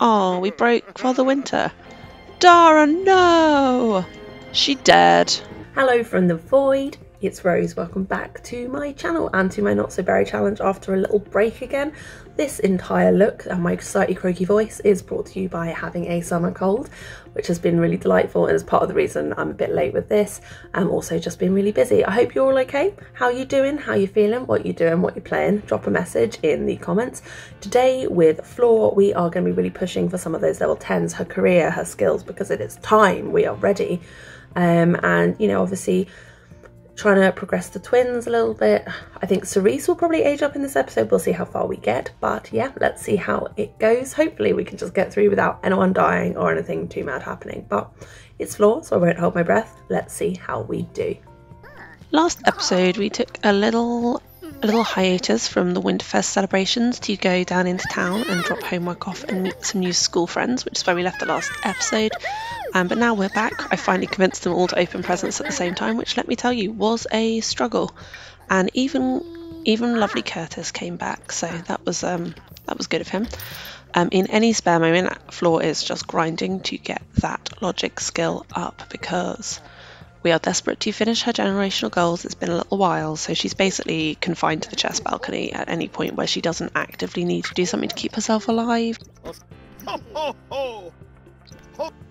Oh, we broke Father Winter. Dara, no! She dead. Hello from the void. It's Rose. Welcome back to my channel and to my Not So Berry challenge after a little break again. This entire look and my slightly croaky voice is brought to you by having a summer cold, which has been really delightful and is part of the reason I'm a bit late with this. I'm also just been really busy. I hope you're all okay. How you doing? How you feeling? What you doing? What you playing? Drop a message in the comments. Today with Flore, we are going to be really pushing for some of those level 10s, her career, her skills, because it is time. We are ready. Um, and, you know, obviously trying to progress the twins a little bit. I think Cerise will probably age up in this episode. We'll see how far we get. But yeah, let's see how it goes. Hopefully we can just get through without anyone dying or anything too mad happening. But it's Flore, so I won't hold my breath. Let's see how we do. Last episode we took a little a little hiatus from the Winterfest celebrations to go down into town and drop homework off and meet some new school friends, which is where we left the last episode. Um, but now we're back. I finally convinced them all to open presents at the same time, which let me tell you was a struggle. And even even lovely Curtis came back, so that was um, that was good of him. Um, in any spare moment, Flore is just grinding to get that logic skill up because we are desperate to finish her generational goals. It's been a little while, so she's basically confined to the chess balcony at any point where she doesn't actively need to do something to keep herself alive.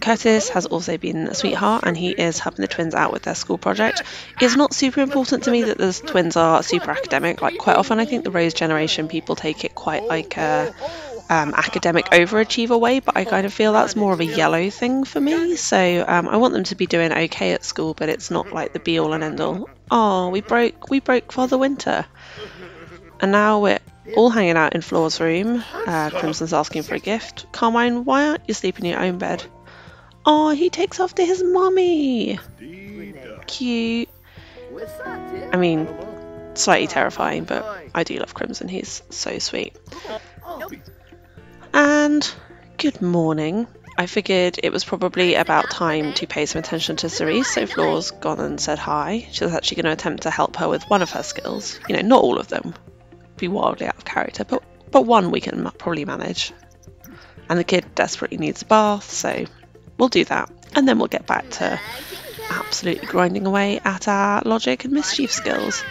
Curtis has also been a sweetheart and he is helping the twins out with their school project. It's not super important to me that the twins are super academic. Like quite often I think the Rose generation people take it quite like a um, academic overachiever way, but I kind of feel that's more of a yellow thing for me. So um, I want them to be doing okay at school, but it's not like the be all and end all. Oh, we broke we broke Father Winter, and now we're all hanging out in Flore's room. Uh, Crimson's asking for a gift. Carmine, why aren't you sleeping in your own bed? Oh, he takes after his mummy. Cute. I mean, slightly terrifying, but I do love Crimson. He's so sweet. And good morning. I figured it was probably about time to pay some attention to Cerise, so Flore's gone and said hi. She's actually going to attempt to help her with one of her skills. You know, not all of them. Be wildly out of character, but but one we can probably manage. And the kid desperately needs a bath, so we'll do that. And then we'll get back to absolutely grinding away at our logic and mischief skills.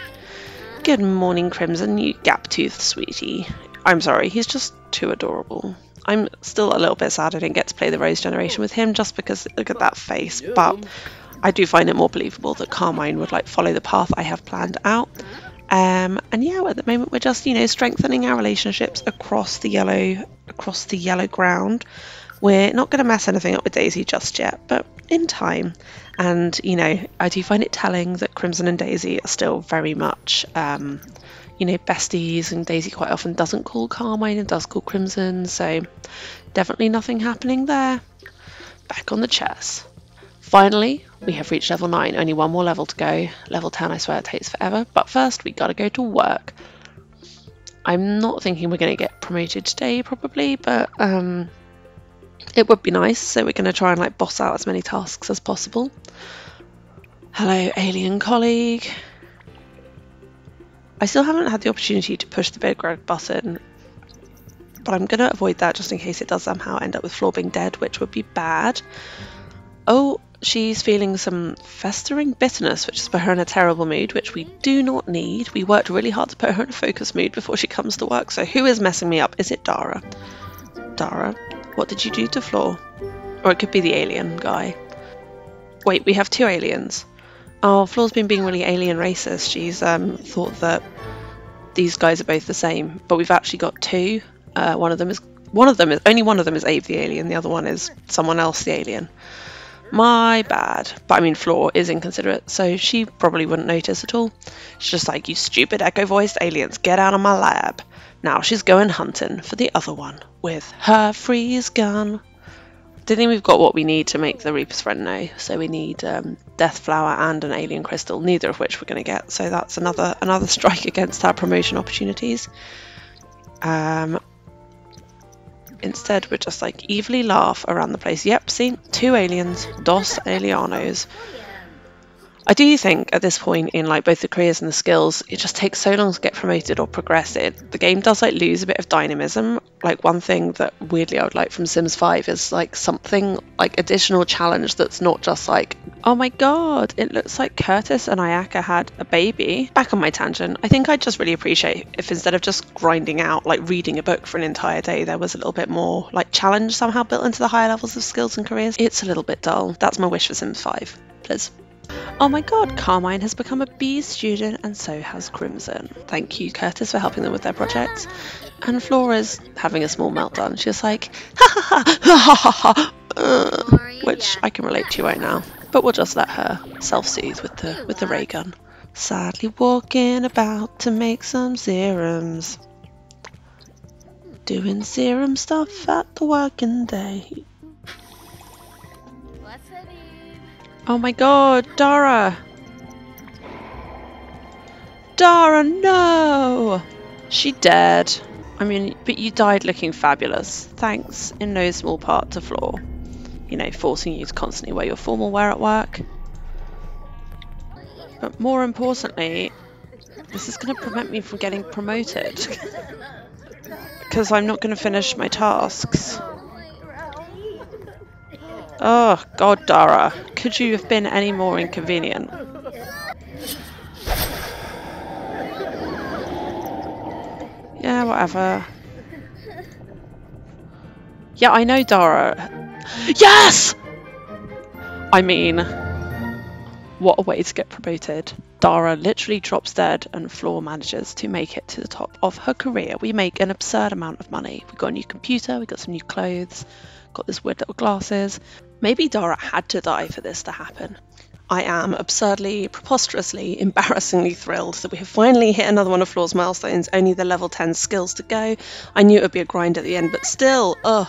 Good morning, Crimson, you gap-toothed sweetie. I'm sorry, he's just too adorable. I'm still a little bit sad I didn't get to play the Rose generation with him just because look at that face, but I do find it more believable that Carmine would like follow the path I have planned out. Um, and yeah, at the moment we're just you know strengthening our relationships across the yellow across the yellow ground. We're not going to mess anything up with Daisy just yet, but in time. And you know, I do find it telling that Crimson and Daisy are still very much um, you know, besties, and Daisy quite often doesn't call Carmine and does call Crimson, so definitely nothing happening there. Back on the chess. Finally, we have reached level 9, only one more level to go. Level 10, I swear, it takes forever, but first we gotta go to work. I'm not thinking we're gonna get promoted today, probably, but um, it would be nice, so we're gonna try and like boss out as many tasks as possible. Hello, alien colleague. I still haven't had the opportunity to push the grab button, but I'm going to avoid that just in case it does somehow end up with Flore being dead, which would be bad. Oh, she's feeling some festering bitterness, which has put her in a terrible mood, which we do not need. We worked really hard to put her in a focus mood before she comes to work, so who is messing me up? Is it Dara? Dara, what did you do to Flore? Or it could be the alien guy. Wait, we have two aliens. Oh, Flore's been being really alien racist. She's um, thought that these guys are both the same, but we've actually got two. Uh, one of them is one of them is only one of them is Abe the alien. The other one is someone else the alien. My bad. But I mean, Flore is inconsiderate, so she probably wouldn't notice at all. She's just like, you stupid echo voiced aliens, get out of my lab. Now she's going hunting for the other one with her freeze gun. I think we've got what we need to make the Reaper's Friend now. So we need um, Death Flower and an Alien Crystal, neither of which we're going to get. So that's another another strike against our promotion opportunities. Um, instead, we're just like evilly laugh around the place. Yep, see, two aliens, dos alianos. I do think at this point in like both the careers and the skills, it just takes so long to get promoted or progress. It the game does like lose a bit of dynamism. Like one thing that weirdly I would like from Sims 5 is like something like additional challenge that's not just like, oh my god, it looks like Curtis and Ayaka had a baby. Back on my tangent, I think I'd just really appreciate if instead of just grinding out like reading a book for an entire day, there was a little bit more like challenge somehow built into the higher levels of skills and careers. It's a little bit dull. That's my wish for Sims 5. Please. Oh my god, Carmine has become a B student and so has Crimson. Thank you, Curtis, for helping them with their projects. And Flora's having a small meltdown. She's like, ha ha ha ha ha ha, uh, which I can relate to right now. But we'll just let her self-soothe with the with the ray gun. Sadly walking about to make some serums. Doing serum stuff at the working day. Oh my god, Dara! Dara, no! She dead. I mean, but you died looking fabulous. Thanks in no small part to Flore. You know, forcing you to constantly wear your formal wear at work. But more importantly, this is going to prevent me from getting promoted. because I'm not going to finish my tasks. Oh, God, Dara. Could you have been any more inconvenient? Yeah, whatever. Yeah, I know Dara. Yes! I mean, what a way to get promoted. Dara literally drops dead and Flore manages to make it to the top of her career. We make an absurd amount of money. We got a new computer, we got some new clothes, got this weird little glasses. Maybe Dara had to die for this to happen. I am absurdly, preposterously, embarrassingly thrilled that we have finally hit another one of Flore's milestones, only the level 10 skills to go. I knew it would be a grind at the end, but still, ugh,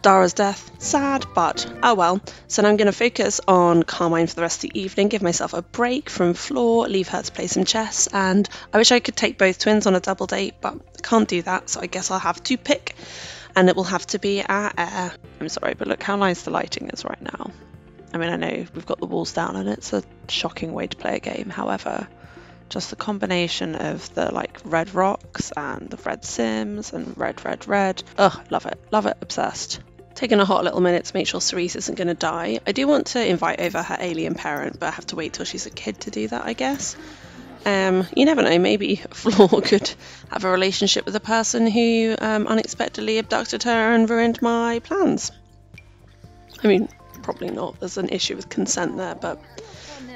Dara's death, sad, but oh well. So now I'm going to focus on Carmine for the rest of the evening, give myself a break from Flore, leave her to play some chess, and I wish I could take both twins on a double date, but can't do that, so I guess I'll have to pick and it will have to be at air. I'm sorry, but look how nice the lighting is right now. I mean, I know we've got the walls down and it's a shocking way to play a game. However, just the combination of the like red rocks and the red sims and red, red, red. Ugh, love it, love it, obsessed. Taking a hot little minute to make sure Cerise isn't going to die. I do want to invite over her alien parent, but I have to wait till she's a kid to do that, I guess. Um, you never know, maybe Flore could have a relationship with a person who um, unexpectedly abducted her and ruined my plans. I mean, probably not. There's an issue with consent there, but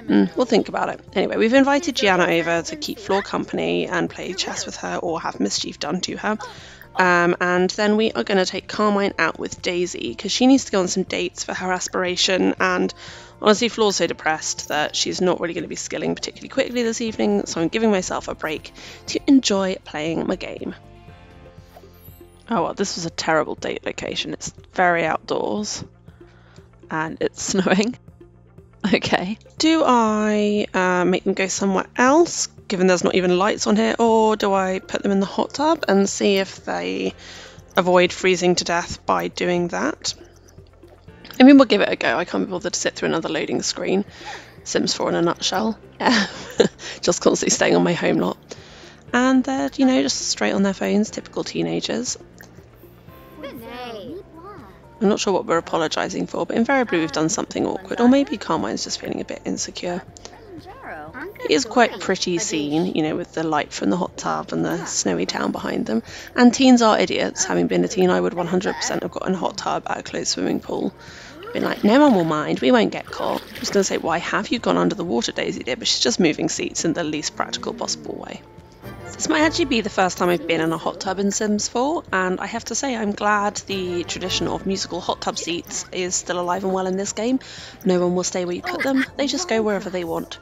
mm, we'll think about it. Anyway, we've invited Gianna over to keep Flore company and play chess with her or have mischief done to her. Um, and then we are going to take Carmine out with Daisy because she needs to go on some dates for her aspiration and Honestly, Flore's so depressed that she's not really going to be skilling particularly quickly this evening, so I'm giving myself a break to enjoy playing my game. Oh well, this was a terrible date location. It's very outdoors and it's snowing. Okay. Do I uh, make them go somewhere else, given there's not even lights on here, or do I put them in the hot tub and see if they avoid freezing to death by doing that? I mean, we'll give it a go. I can't be bothered to sit through another loading screen. Sims 4 in a nutshell. Yeah. just constantly staying on my home lot. And they're, you know, just straight on their phones, typical teenagers. I'm not sure what we're apologising for, but invariably we've done something awkward, or maybe Carmine's just feeling a bit insecure. It is quite pretty scene, you know, with the light from the hot tub and the snowy town behind them. And teens are idiots. Having been a teen, I would 100% have gotten a hot tub at a closed swimming pool. Been like, no one will mind, we won't get caught. I was going to say, why have you gone under the water, Daisy dear? But she's just moving seats in the least practical possible way. This might actually be the first time I've been in a hot tub in Sims 4, and I have to say I'm glad the tradition of musical hot tub seats is still alive and well in this game. No one will stay where you put them, they just go wherever they want.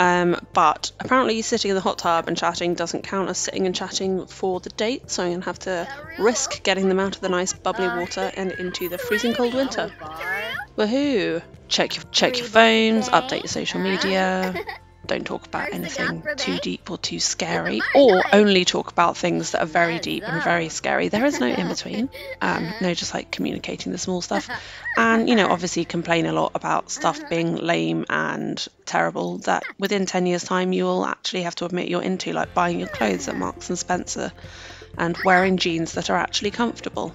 Um, but apparently sitting in the hot tub and chatting doesn't count as sitting and chatting for the date, so I'm going to have to risk getting them out of the nice bubbly water and into the freezing cold winter. Woohoo! Check your, check your phones, update your social media, don't talk about anything too deep or too scary, or only talk about things that are very deep and very scary. There is no in between. Um, no, just like communicating the small stuff. And, you know, obviously complain a lot about stuff being lame and terrible that within 10 years' time you will actually have to admit you're into, like buying your clothes at Marks and Spencer and wearing jeans that are actually comfortable.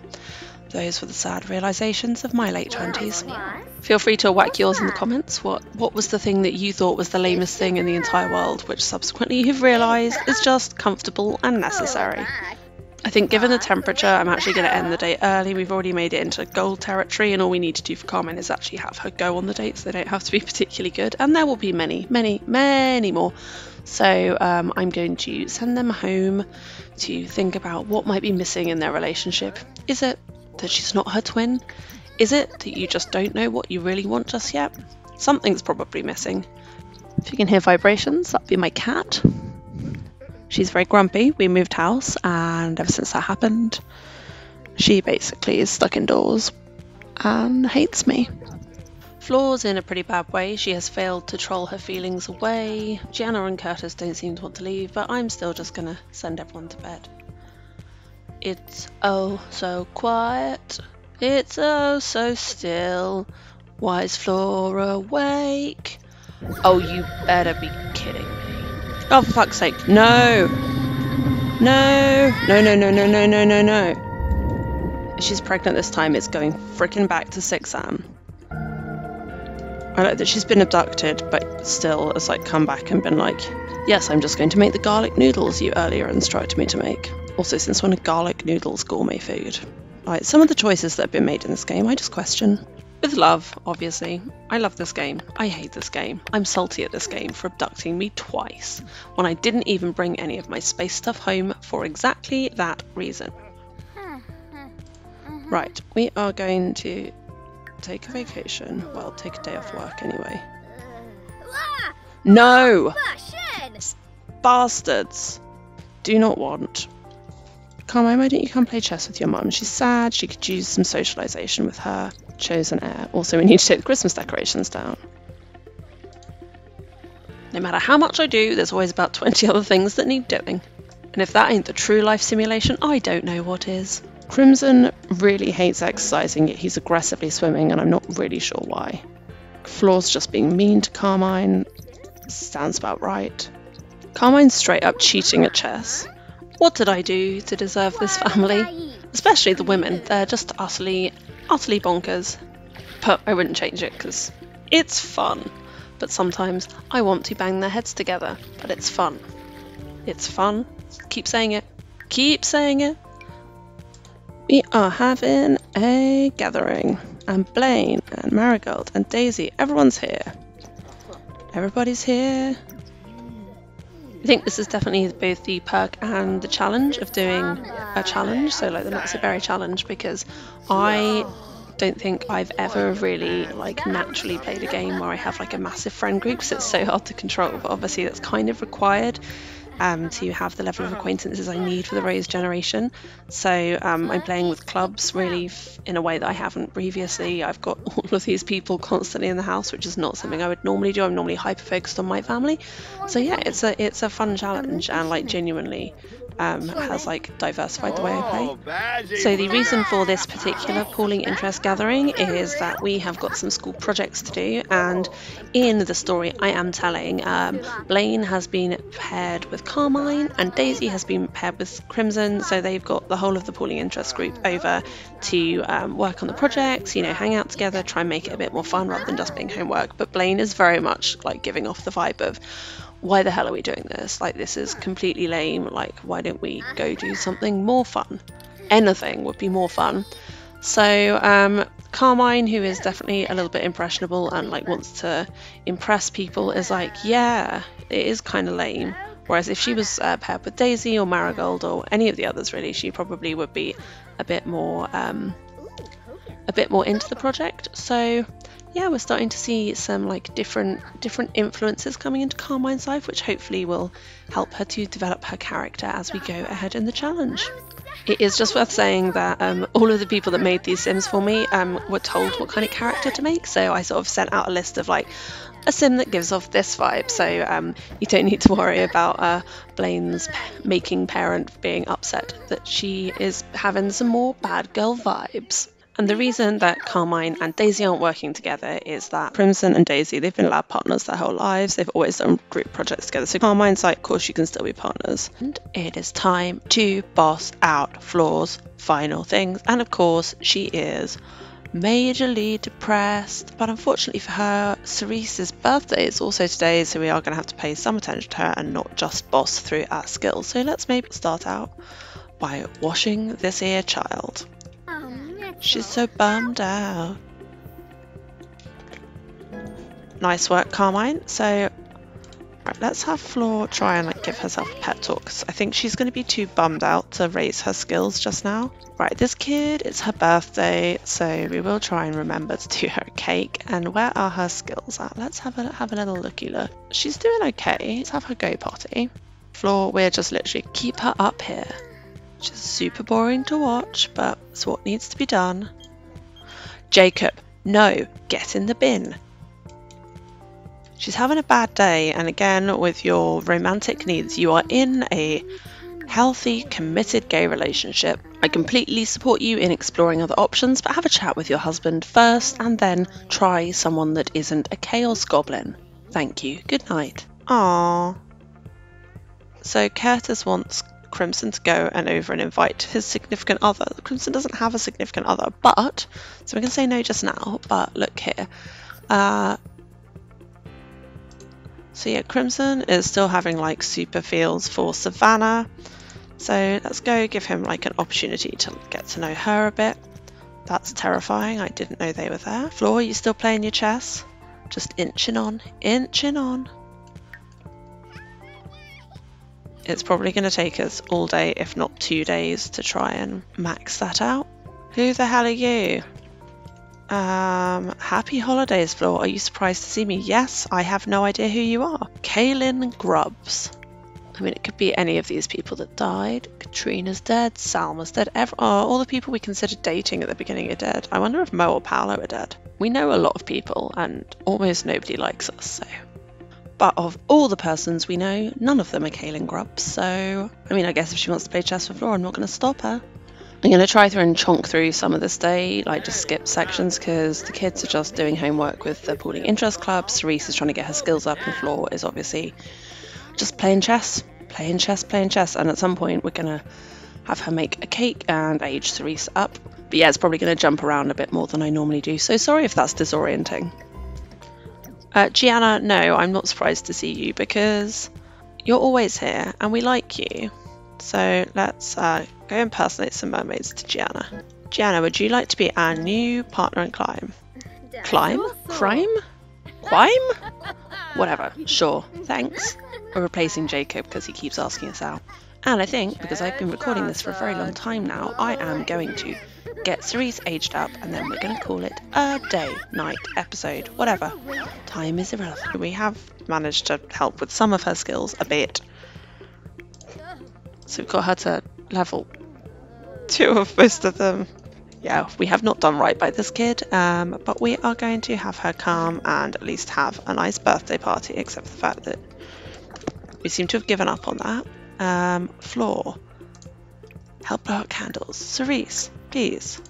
Those were the sad realizations of my late 20s. Feel free to whack yours in the comments. What what was the thing that you thought was the lamest thing in the entire world, which subsequently you've realised is just comfortable and necessary? I think given the temperature, I'm actually going to end the date early. We've already made it into gold territory, and all we need to do for Carmen is actually have her go on the dates. They don't have to be particularly good, and there will be many, many, many more. So um, I'm going to send them home to think about what might be missing in their relationship. Is it that she's not her twin? Is it that you just don't know what you really want just yet? Something's probably missing. If you can hear vibrations, that'd be my cat. She's very grumpy. We moved house, and ever since that happened, she basically is stuck indoors and hates me. Flore's in a pretty bad way. She has failed to troll her feelings away. Gianna and Curtis don't seem to want to leave, but I'm still just gonna send everyone to bed. It's oh so quiet. It's oh so still. Why is Flora awake? Oh, you better be kidding me. Oh, fuck's sake. No! No! No, no, no, no, no, no, no, no. She's pregnant this time. It's going fricking back to 6am. Um. I like that she's been abducted, but still has like come back and been like, yes, I'm just going to make the garlic noodles you earlier instructed me to make. Also, since when are garlic noodles gourmet food? Like some of the choices that have been made in this game, I just question. With love, obviously. I love this game. I hate this game. I'm salty at this game for abducting me twice, when I didn't even bring any of my space stuff home for exactly that reason. Right, we are going to take a vacation. Well, take a day off work anyway. No! Bastards! Do not want. Carmine, why don't you come play chess with your mum? She's sad, she could use some socialisation with her chosen heir. Also, we need to take the Christmas decorations down. No matter how much I do, there's always about 20 other things that need doing. And if that ain't the true life simulation, I don't know what is. Crimson really hates exercising, yet he's aggressively swimming, and I'm not really sure why. Flore's just being mean to Carmine. Sounds about right. Carmine's straight up cheating at chess. What did I do to deserve this family? Especially the women. They're just utterly, utterly bonkers. But I wouldn't change it because it's fun. But sometimes I want to bang their heads together. But it's fun. It's fun. Keep saying it. Keep saying it. We are having a gathering, and Blaine and Marigold and Daisy, everyone's here. Everybody's here. I think this is definitely both the perk and the challenge of doing a challenge, so like the Not So Berry challenge, because I don't think I've ever really like naturally played a game where I have like a massive friend group, so it's so hard to control. But obviously, that's kind of required um, to have the level of acquaintances I need for the Rose generation. So um, I'm playing with clubs really f- in a way that I haven't previously. I've got all of these people constantly in the house, which is not something I would normally do. I'm normally hyper focused on my family. So yeah, it's a it's a fun challenge and like genuinely um, has like diversified the way I play. So the reason for this particular pooling interest gathering is that we have got some school projects to do, and in the story I am telling, um, Blaine has been paired with Carmine, and Daisy has been paired with Crimson. So they've got the whole of the pooling interest group over to um, work on the projects, you know, hang out together, try and make it a bit more fun rather than just being homework. But Blaine is very much like giving off the vibe of why the hell are we doing this? Like, this is completely lame. Like, why don't we go do something more fun? Anything would be more fun. So, um, Carmine, who is definitely a little bit impressionable and like wants to impress people, is like, yeah, it is kind of lame. Whereas if she was uh, paired with Daisy or Marigold or any of the others, really, she probably would be a bit more, um, a bit more into the project. So yeah, we're starting to see some like different different influences coming into Carmine's life, which hopefully will help her to develop her character as we go ahead in the challenge. It is just worth saying that um, all of the people that made these Sims for me um, were told what kind of character to make, so I sort of sent out a list of like a sim that gives off this vibe, so um, you don't need to worry about uh, Blaine's making parent being upset that she is having some more bad girl vibes. And the reason that Carmine and Daisy aren't working together is that Crimson and Daisy, they've been lab partners their whole lives. They've always done group projects together. So Carmine's like, of course, you can still be partners. And it is time to boss out Flore's final things. And of course, she is majorly depressed. But unfortunately for her, Cerise's birthday is also today, so we are going to have to pay some attention to her and not just boss through our skills. So let's maybe start out by washing this ear child. She's so bummed out. Nice work, Carmine. So, right, let's have Flore try and like give herself a pet talk. I think she's going to be too bummed out to raise her skills just now. Right, this kid, it's her birthday, so we will try and remember to do her cake. And where are her skills at? Let's have a have a little looky look. She's doing okay. Let's have her go potty. Flore, we're just literally keep her up here. Just super boring to watch, but it's what needs to be done. Jacob, no, get in the bin. She's having a bad day, and again, with your romantic needs, you are in a healthy, committed gay relationship. I completely support you in exploring other options, but have a chat with your husband first and then try someone that isn't a chaos goblin. Thank you. Good night. Aww. So Curtis wants Crimson to go and over and invite his significant other. Crimson doesn't have a significant other, but so we can say no just now. But look here. Uh, so yeah, Crimson is still having like super feels for Savannah. So let's go give him like an opportunity to get to know her a bit. That's terrifying. I didn't know they were there. Flore, you still playing your chess? Just inching on, inching on. It's probably going to take us all day, if not two days, to try and max that out. Who the hell are you? Um, happy holidays, Flore. Are you surprised to see me? Yes, I have no idea who you are. Kaylin Grubbs. I mean, it could be any of these people that died. Katrina's dead, Salma's dead, Ever- oh, all the people we considered dating at the beginning are dead. I wonder if Mo or Paolo are dead. We know a lot of people, and almost nobody likes us, so but of all the persons we know, none of them are Kaylin Grubbs, so I mean, I guess if she wants to play chess with Flore, I'm not going to stop her. I'm going to try through and chunk through some of this day, like just skip sections, because the kids are just doing homework with the Pooling Interest Club. Cerise is trying to get her skills up, and Flore is obviously just playing chess, playing chess, playing chess. And at some point, we're going to have her make a cake and age Cerise up. But yeah, it's probably going to jump around a bit more than I normally do, so sorry if that's disorienting. Uh, Gianna, no, I'm not surprised to see you because you're always here and we like you. So let's uh, go impersonate some mermaids to Gianna. Gianna, would you like to be our new partner in climb? Climb? Crime? Quime? Whatever, sure, thanks. We're replacing Jacob because he keeps asking us out. And I think, because I've been recording this for a very long time now, I am going to get Cerise aged up, and then we're going to call it a day, night, episode, whatever. Time is irrelevant. We have managed to help with some of her skills a bit. So we've got her to level two of most of them. Yeah, we have not done right by this kid, um, but we are going to have her come and at least have a nice birthday party, except for the fact that we seem to have given up on that. Um, Flore. Help blow out candles. Cerise, please.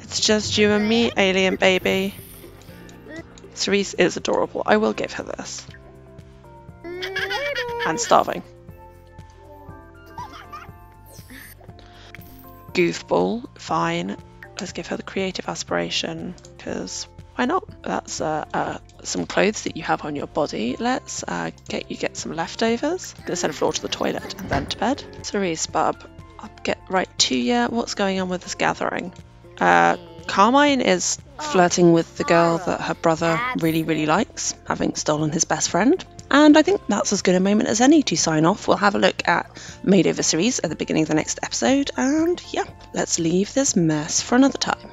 It's just you and me, alien baby. Cerise is adorable. I will give her this. And starving. Goofball, fine. Let's give her the creative aspiration, because why not? That's uh, uh, some clothes that you have on your body. Let's uh, get you get some leftovers. Gonna send Flore to the toilet and then to bed. Cerise, bub, I'll get right to you. What's going on with this gathering? Uh, Carmine is flirting with the girl that her brother really, really likes, having stolen his best friend. And I think that's as good a moment as any to sign off. We'll have a look at Madeover Cerise at the beginning of the next episode. And yeah, let's leave this mess for another time.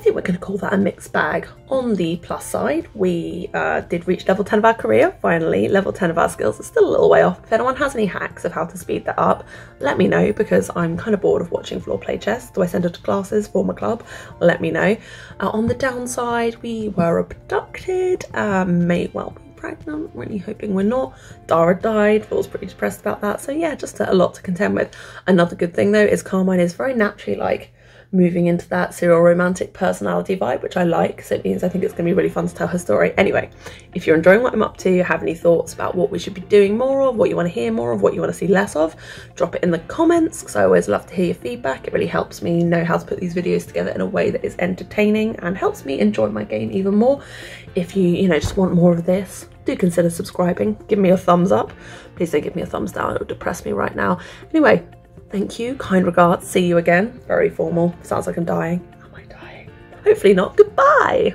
Think we're going to call that a mixed bag. On the plus side, we uh, did reach level 10 of our career, finally. Level 10 of our skills is still a little way off. If anyone has any hacks of how to speed that up, let me know because I'm kind of bored of watching Flore play chess. Do I send her to classes, form a club? Let me know. Uh, on the downside, we were abducted, um, may well be pregnant, really hoping we're not. Dara died, was pretty depressed about that. So yeah, just a lot to contend with. Another good thing though is Carmine is very naturally like moving into that serial romantic personality vibe, which I like. So it means I think it's going to be really fun to tell her story. Anyway, if you're enjoying what I'm up to, have any thoughts about what we should be doing more of, what you want to hear more of, what you want to see less of, drop it in the comments because I always love to hear your feedback. It really helps me know how to put these videos together in a way that is entertaining and helps me enjoy my game even more. If you, you know, just want more of this, do consider subscribing. Give me a thumbs up. Please don't give me a thumbs down. It would depress me right now. Anyway, Thank you, kind regards, see you again. Very formal. Sounds like I'm dying. Am I dying? Hopefully not. Goodbye.